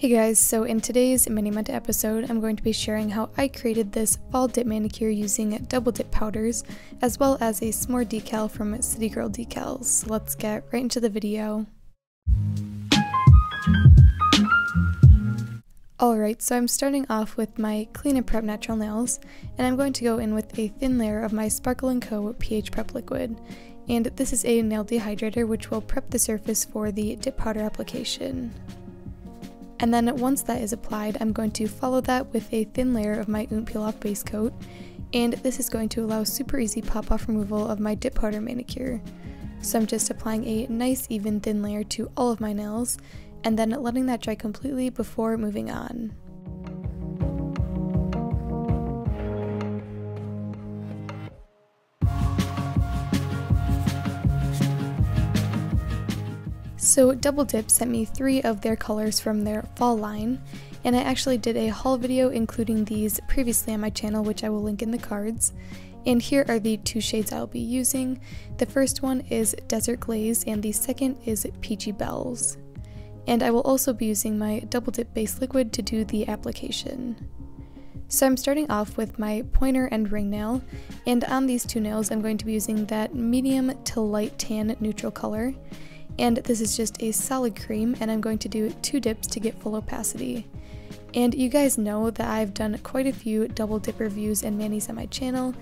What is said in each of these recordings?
Hey guys, so in today's Mani Monday episode, I'm going to be sharing how I created this fall dip manicure using double dip powders, as well as a s'more decal from City Girl Decals. So let's get right into the video. Alright, so I'm starting off with my Clean and Prep Natural Nails, and I'm going to go in with a thin layer of my Sparkle & Co. pH Prep Liquid. And this is a nail dehydrator which will prep the surface for the dip powder application. And then once that is applied, I'm going to follow that with a thin layer of my UNT Peel Off base coat, and this is going to allow super easy pop-off removal of my dip powder manicure. So I'm just applying a nice even thin layer to all of my nails, and then letting that dry completely before moving on. So Double Dip sent me three of their colors from their fall line, and I actually did a haul video including these previously on my channel which I will link in the cards. And here are the two shades I'll be using. The first one is Desert Glaze and the second is Peachy Bells. And I will also be using my Double Dip base liquid to do the application. So I'm starting off with my pointer and ring nail, and on these two nails I'm going to be using that medium to light tan neutral color and this is just a solid cream and I'm going to do two dips to get full opacity. And you guys know that I've done quite a few double dip reviews and manis on my channel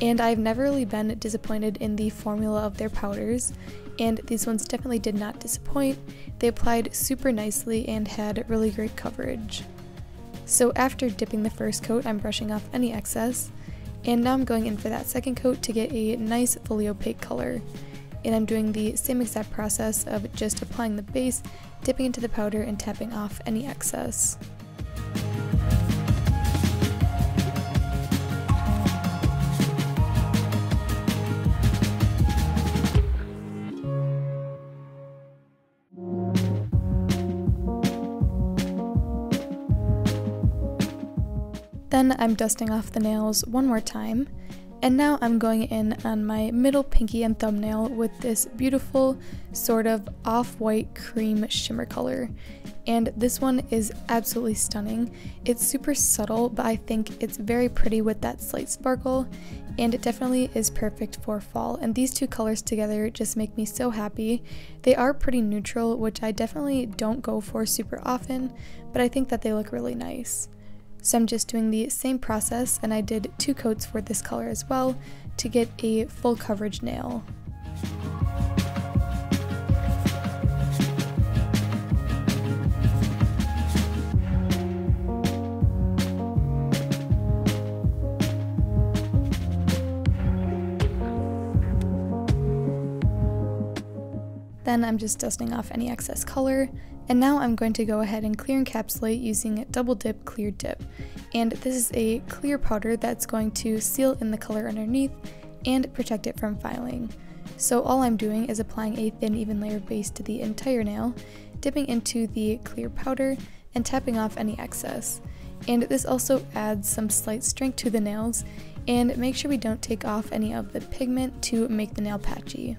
and I've never really been disappointed in the formula of their powders and these ones definitely did not disappoint. They applied super nicely and had really great coverage. So after dipping the first coat, I'm brushing off any excess, and now I'm going in for that second coat to get a nice fully opaque color and I'm doing the same exact process of just applying the base, dipping into the powder, and tapping off any excess. Then I'm dusting off the nails one more time, and now I'm going in on my middle pinky and thumbnail with this beautiful sort of off-white cream shimmer color. And this one is absolutely stunning. It's super subtle, but I think it's very pretty with that slight sparkle, and it definitely is perfect for fall. And these two colors together just make me so happy. They are pretty neutral, which I definitely don't go for super often, but I think that they look really nice. So I'm just doing the same process and I did two coats for this color as well to get a full coverage nail. Then I'm just dusting off any excess color, and now I'm going to go ahead and clear encapsulate using Double Dip Clear Dip. And this is a clear powder that's going to seal in the color underneath and protect it from filing. So all I'm doing is applying a thin even layer base to the entire nail, dipping into the clear powder, and tapping off any excess. And this also adds some slight strength to the nails, and make sure we don't take off any of the pigment to make the nail patchy.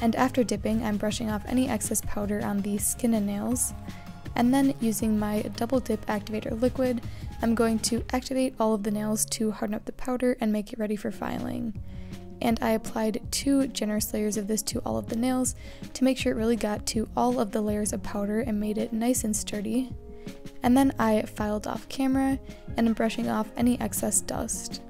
And after dipping, I'm brushing off any excess powder on the skin and nails. And then using my double dip activator liquid, I'm going to activate all of the nails to harden up the powder and make it ready for filing. And I applied two generous layers of this to all of the nails to make sure it really got to all of the layers of powder and made it nice and sturdy. And then I filed off camera and I'm brushing off any excess dust.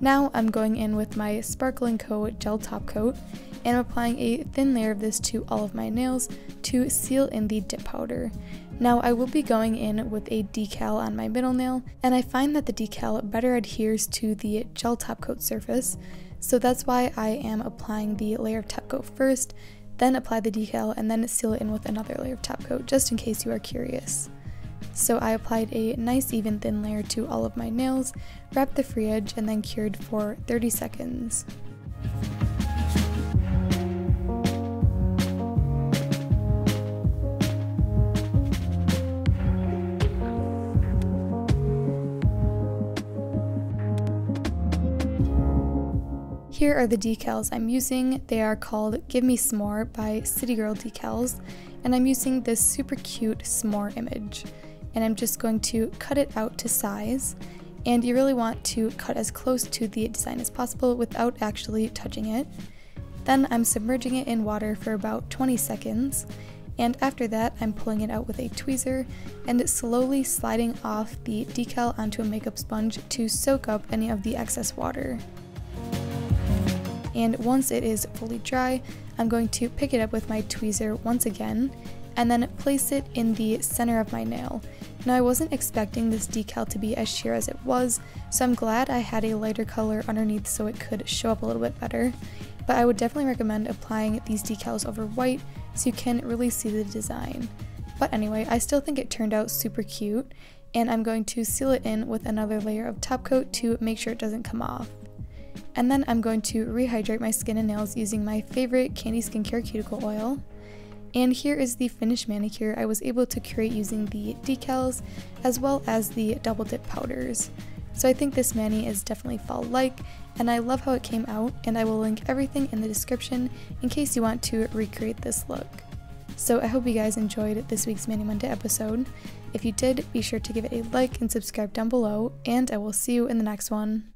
Now I'm going in with my Sparkle & Co. gel top coat and I'm applying a thin layer of this to all of my nails to seal in the dip powder. Now I will be going in with a decal on my middle nail and I find that the decal better adheres to the gel top coat surface so that's why I am applying the layer of top coat first, then apply the decal and then seal it in with another layer of top coat just in case you are curious. So I applied a nice even thin layer to all of my nails, wrapped the free edge, and then cured for 30 seconds. Here are the decals I'm using. They are called Give Me S'more by City Girl Decals and I'm using this super cute s'more image. And I'm just going to cut it out to size, and you really want to cut as close to the design as possible without actually touching it. Then I'm submerging it in water for about 20 seconds, and after that I'm pulling it out with a tweezer and slowly sliding off the decal onto a makeup sponge to soak up any of the excess water. And once it is fully dry, I'm going to pick it up with my tweezer once again and then place it in the center of my nail. Now I wasn't expecting this decal to be as sheer as it was, so I'm glad I had a lighter color underneath so it could show up a little bit better. But I would definitely recommend applying these decals over white so you can really see the design. But anyway, I still think it turned out super cute, and I'm going to seal it in with another layer of top coat to make sure it doesn't come off. And then I'm going to rehydrate my skin and nails using my favorite Candi Skincare Cuticle Oil. And here is the finished manicure I was able to create using the decals as well as the double dip powders. So I think this mani is definitely fall-like and I love how it came out and I will link everything in the description in case you want to recreate this look. So I hope you guys enjoyed this week's Mani Monday episode. If you did, be sure to give it a like and subscribe down below and I will see you in the next one.